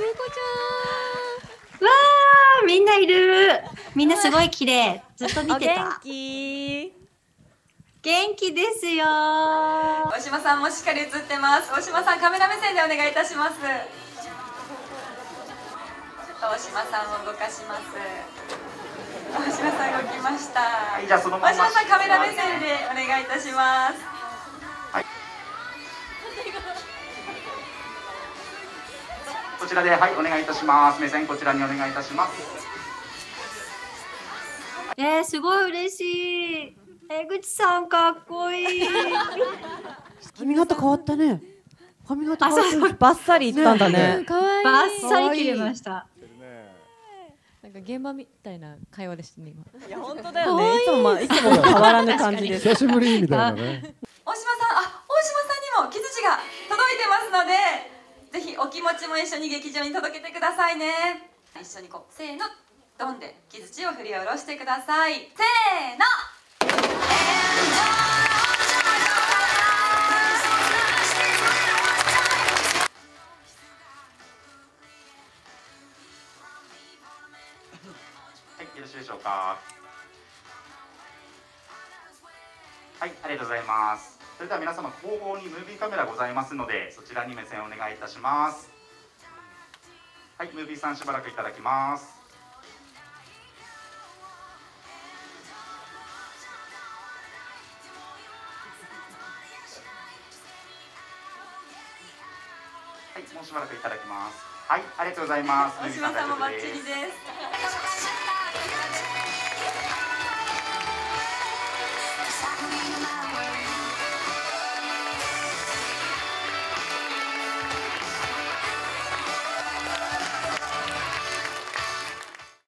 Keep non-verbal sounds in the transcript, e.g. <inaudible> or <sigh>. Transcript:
ゆうこちわーみんないる。みんなすごい綺麗。ずっと見て元た気。元気ですよ。大島さんもしっかり映ってます。大島さんカメラ目線でお願いいたします。大島さんを動かします。大島さん動きました。はいじゃあそのまま。大島さんカメラ目線でお願いいたします。こちらではいお願いいたします目線こちらにお願いいたしますえー、すごい嬉しい江口さんかっこいい <laughs> 髪型変わったね。髪型変わったね。バッサリいったんだね。バッサリ切れましたなんか現場みたいな会話でしたね今。いや本当だよね。いつもまあいつもと変わらぬ感じです。<laughs> 久しぶりみたいなね。<laughs> 大島さんあ大島さんにも木槌が届いてますのでぜひお気持ちも一緒に劇場に届けてくださいね。一緒にこうせーの。ドンで木槌を振り下ろしてください。せーの。はいよろしいでしょうか。はいありがとうございます。それでは皆様後方にムービーカメラございますのでそちらに目線をお願いいたします。はいムービーさんしばらくいただきます。はいもうしばらくいただきます。はいありがとうございます。大島さんもバッチリです。